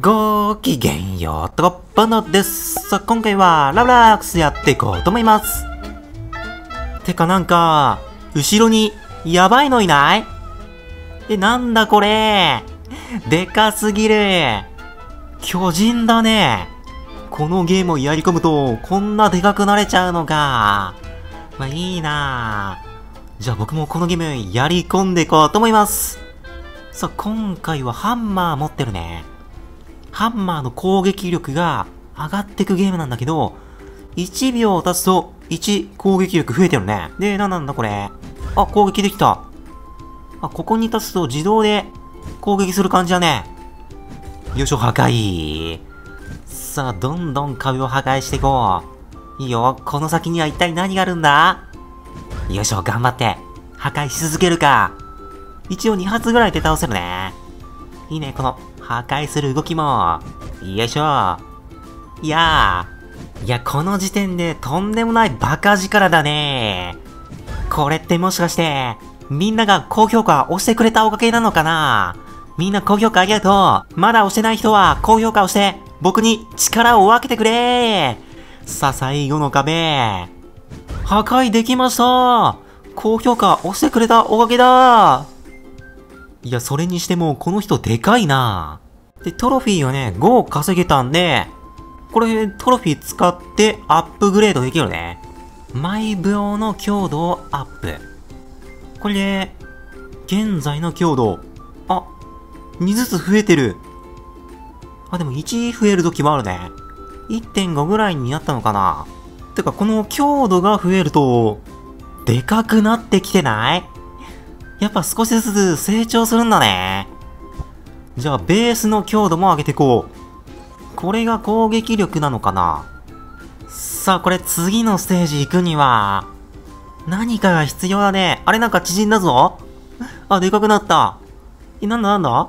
ごきげんよう、トップのです。さあ、今回はラブラックスやっていこうと思います。てかなんか、後ろにやばいのいない？え、なんだこれ？でかすぎる巨人だねこのゲームをやり込むと、こんなでかくなれちゃうのか。まあ、いいなじゃあ僕もこのゲームやり込んでいこうと思います。さあ、今回はハンマー持ってるね。ハンマーの攻撃力が上がってくゲームなんだけど、1秒経つと1攻撃力増えてるね。で、なんなんだこれ？あ、攻撃できた。あ、ここに立つと自動で攻撃する感じだね。よいしょ、破壊。さあ、どんどん壁を破壊していこう。いいよ、この先には一体何があるんだ？よいしょ、頑張って。破壊し続けるか。一応2発ぐらいで倒せるね。いいね、この破壊する動きも。よいしょ。いやー。いや、この時点でとんでもないバカ力だね。これってもしかして、みんなが高評価押してくれたおかげなのかな？みんな高評価ありがとう。まだ押してない人は高評価をして、僕に力を分けてくれさあ、最後の壁。破壊できました高評価押してくれたおかげだいや、それにしても、この人でかいなで、トロフィーをね、5を稼げたんで、これ、トロフィー使ってアップグレードできるね。毎秒の強度をアップ。これで、現在の強度、あ、2ずつ増えてる。あ、でも1増える時もあるね。1.5ぐらいになったのかなてか、この強度が増えると、でかくなってきてない？やっぱ少しずつ成長するんだね。じゃあ、ベースの強度も上げていこう。これが攻撃力なのかなさあ、これ次のステージ行くには、何かが必要だね。あれなんか縮んだぞあ、でかくなった。え、なんだなんだ？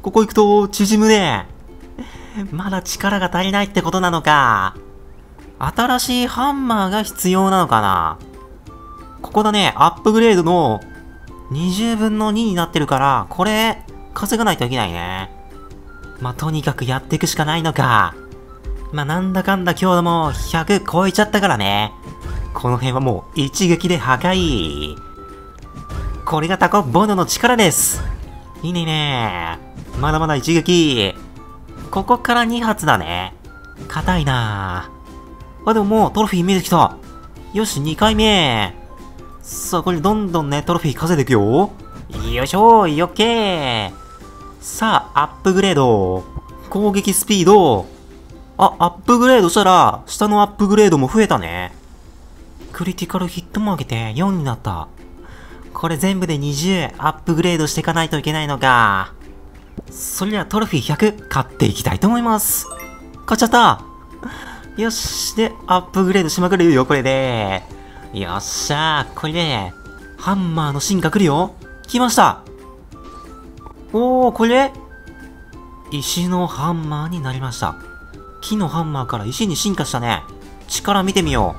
ここ行くと縮むね。まだ力が足りないってことなのか。新しいハンマーが必要なのかなここだね、アップグレードの20分の2になってるから、これ、稼がないといけないね。まあ、とにかくやっていくしかないのか。まあ、なんだかんだ強度も100超えちゃったからね。この辺はもう一撃で破壊。これがタコボノの力です。いいねいいね。まだまだ一撃。ここから2発だね。硬いなあ、でももうトロフィー見えてきた。よし、2回目。さあ、これどんどんね、トロフィー稼いでいくよ。よいしょよっけー。さあ、アップグレード。攻撃スピード。あ、アップグレードしたら、下のアップグレードも増えたね。クリティカルヒットも上げて4になった。これ全部で20アップグレードしていかないといけないのか。それではトロフィー100買っていきたいと思います。買っちゃったよし。で、アップグレードしまくるよ、これで。よっしゃーこれで、ハンマーの進化来るよ。来ましたおー、これ石のハンマーになりました。木のハンマーから石に進化したね。力見てみよ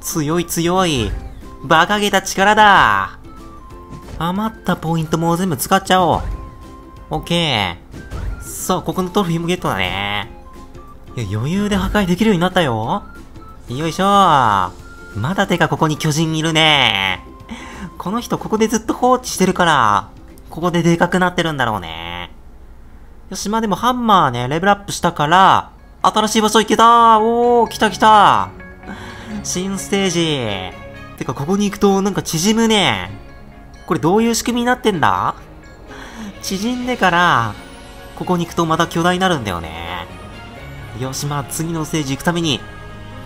う。強い強い。馬鹿げた力だ。余ったポイントも全部使っちゃおう。オッケー。さあ、ここのトロフィーもゲットだね。いや、余裕で破壊できるようになったよ。よいしょーまだてかここに巨人いるね。この人ここでずっと放置してるから、ここででかくなってるんだろうね。よし、まあでもハンマーね、レベルアップしたから、新しい場所行けたおー、来た来た新ステージ。てか、ここに行くとなんか縮むね。これどういう仕組みになってんだ？縮んでから、ここに行くとまた巨大になるんだよね。よし、まあ次のステージ行くために、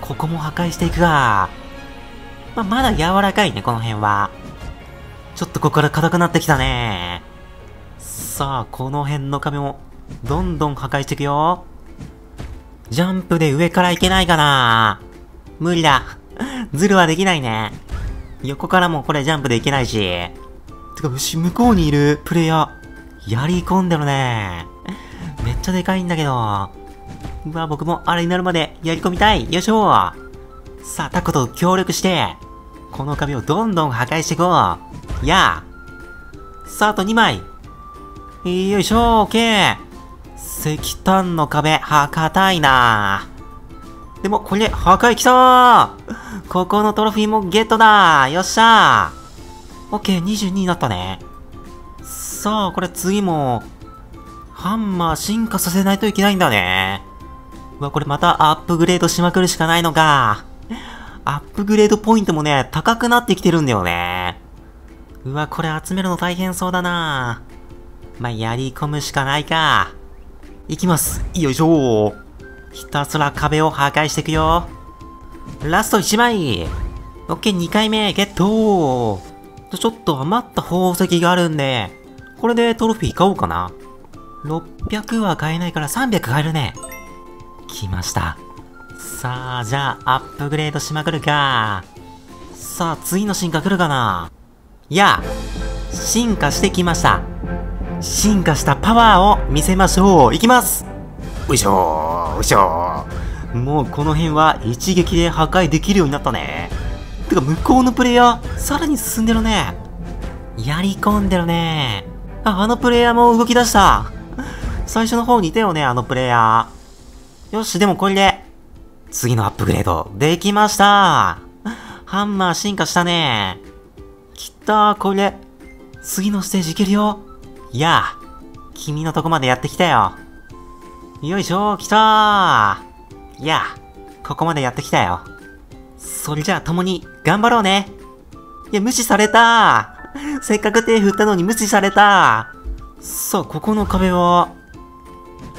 ここも破壊していくか。まあ、まだ柔らかいね、この辺は。ちょっとここから硬くなってきたね。さあ、この辺の壁も、どんどん破壊していくよ。ジャンプで上から行けないかな無理だ。ズルはできないね。横からもこれジャンプで行けないし。てか、牛向こうにいるプレイヤー、やり込んでるね。めっちゃでかいんだけど。うわ、僕もあれになるまでやり込みたい。よいしょ。さあ、タコと協力して、この壁をどんどん破壊していこう。やあ。さあ、あと2枚。よいしょ、オッケー。石炭の壁、はかたいなでも、これ、破壊きたーここのトロフィーもゲットだよっしゃーオッケー、22になったね。さあ、これ次も、ハンマー進化させないといけないんだね。うわ、これまたアップグレードしまくるしかないのか。アップグレードポイントもね、高くなってきてるんだよね。うわ、これ集めるの大変そうだなまあ、やり込むしかないか。いきます。よいしょひたすら壁を破壊していくよ。ラスト1枚オッケー、2回目、ゲットちょっと余った宝石があるんで、これでトロフィー買おうかな。600は買えないから300買えるね。来ました。さあ、じゃあ、アップグレードしまくるか。さあ、次の進化来るかないや、進化してきました。進化したパワーを見せましょう。いきますよいしょー、よいしょー。もうこの辺は一撃で破壊できるようになったね。てか、向こうのプレイヤー、さらに進んでるね。やり込んでるね。あ、あのプレイヤーも動き出した。最初の方にいたよね、あのプレイヤー。よし、でもこれで、次のアップグレード、できましたハンマー進化したね。きったこれ、次のステージいけるよ。いや君のとこまでやってきたよ。よいしょ、来たー。いやここまでやってきたよ。それじゃあ共に頑張ろうね。いや、無視されたせっかく手振ったのに無視されたさあ、ここの壁は、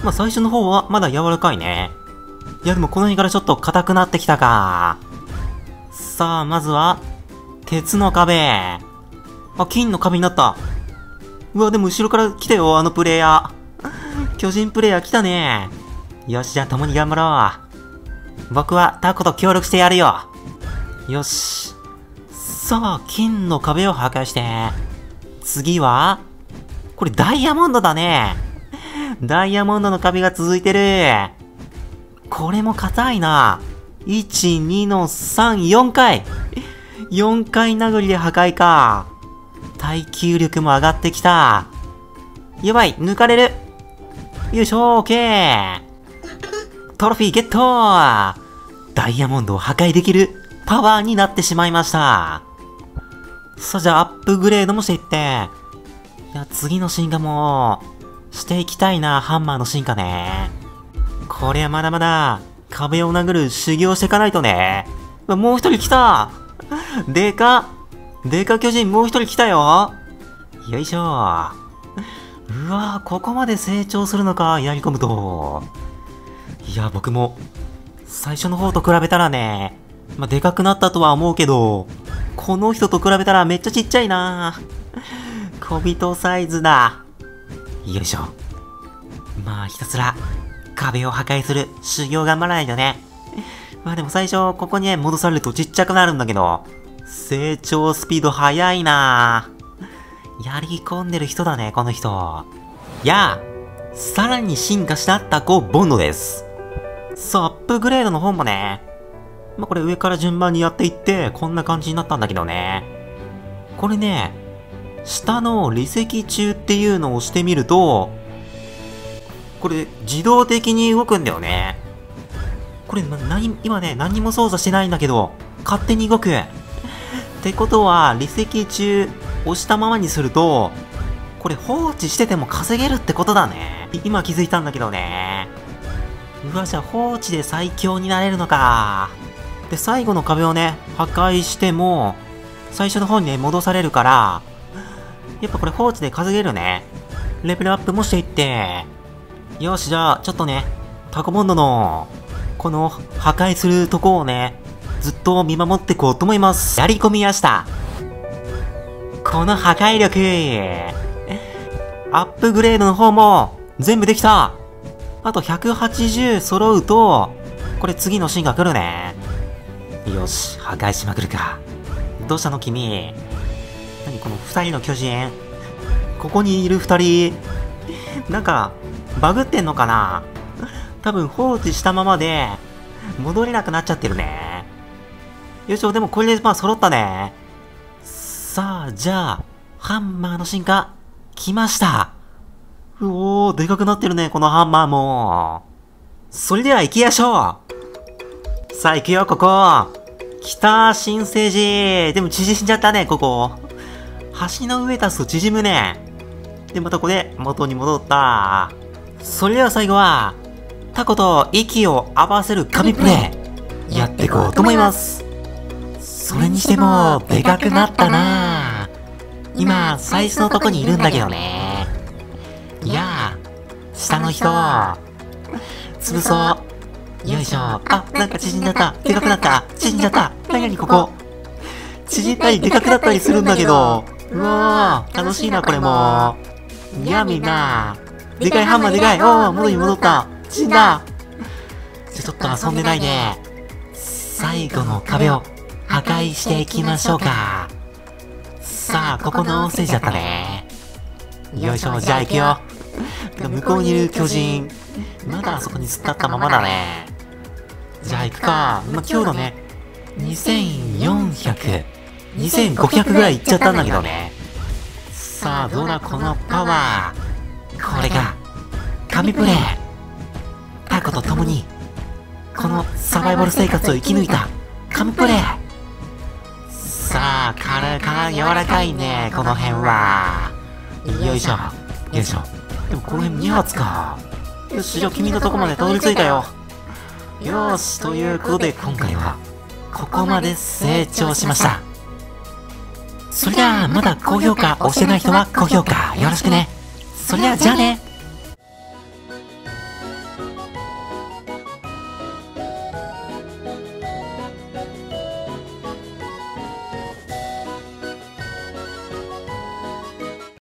まあ、最初の方はまだ柔らかいね。いや、でもこの辺からちょっと硬くなってきたか。さあ、まずは、鉄の壁。あ、金の壁になった。うわ、でも後ろから来たよ、あのプレイヤー。巨人プレイヤー来たね。よし、じゃあ共に頑張ろう。僕はタコと協力してやるよ。よし。さあ、金の壁を破壊して。次はこれダイヤモンドだね。ダイヤモンドの壁が続いてる。これも硬いな。1、2の3、4回。4回殴りで破壊か。耐久力も上がってきた。やばい、抜かれる。よいしょ、オーケー。トロフィーゲットダイヤモンドを破壊できるパワーになってしまいました。さあ、じゃあアップグレードもしていって。いや、次の進化も、していきたいな、ハンマーの進化ね。これはまだまだ、壁を殴る修行していかないとね。もう一人来たでかでか巨人もう一人来たよよいしょうわぁここまで成長するのか、やり込むと。いや、僕も、最初の方と比べたらね、まあ、でかくなったとは思うけど、この人と比べたらめっちゃちっちゃいな小人サイズだ。よいしょ。まあ、ひたすら、壁を破壊する修行頑張らないとね。まあでも最初、ここにね、戻されるとちっちゃくなるんだけど、成長スピード速いなやり込んでる人だね、この人。やあ、さらに進化したタコボンドです。さあ、アップグレードの方もね、まあ、これ上から順番にやっていって、こんな感じになったんだけどね。これね、下の離石中っていうのを押してみると、これ自動的に動くんだよね。これ、ま、何、今ね、何も操作してないんだけど、勝手に動く。ってことは、離石中押したままにすると、これ放置してても稼げるってことだね。今気づいたんだけどね。うわ、じゃあ放置で最強になれるのか。で、最後の壁をね、破壊しても、最初の方にね、戻されるから、やっぱこれ放置で稼げるね。レベルアップもしていって。よし、じゃあ、ちょっとね、タコボンドの、この破壊するとこをね、ずっと見守っていこうと思います。やり込みました。この破壊力アップグレードの方も全部できたあと180揃うと、これ次のシーンが来るね。よし、破壊しまくるか。どうしたの君何この二人の巨人ここにいる二人、なんか、バグってんのかな？多分放置したままで、戻れなくなっちゃってるね。よいしょ、でもこれでまあ揃ったね。さあ、じゃあ、ハンマーの進化、来ました。うおー、でかくなってるね、このハンマーも。それでは行きましょうさあ行くよ、ここ北新生寺でも縮んじゃったね、ここ。橋の上立つと縮むね。で、またこれ、元に戻った。それでは最後は、タコと息を合わせる神プレイ、やっていこうと思います。それにしても、でかくなったな今、最初のとこにいるんだけどね。いや下の人、潰そう。よいしょ。あ、なんか縮んじゃった。でかくなった。縮んじゃった。なにここ。縮んだりでかくなったりするんだけど。うわー、楽しいな、これも。いや、みんな。でかいハンマーでかい。おー、元に戻った。死んだじゃ、ちょっと遊んでないで。最後の壁を破壊していきましょうか。さあ、ここのステージだったね。よいしょ、じゃあ行くよ。向こうにいる巨人、まだあそこに突っ立ったままだね。じゃあ行くか。まあ、今日のね、2400、2500ぐらい行っちゃったんだけどね。さあ、どうだ、このパワー。これが、神プレイ。タコと共に、このサバイバル生活を生き抜いた、神プレイさあ、軽か、柔らかいね、この辺は。よいしょ、よいしょ。でもこの辺2発か。よし、じゃあ君のとこまでたどり着いたよ。よし、ということで今回は、ここまで成長しました。それでは、まだ高評価押してない人は高評価よろしくね。それでは、じゃあね。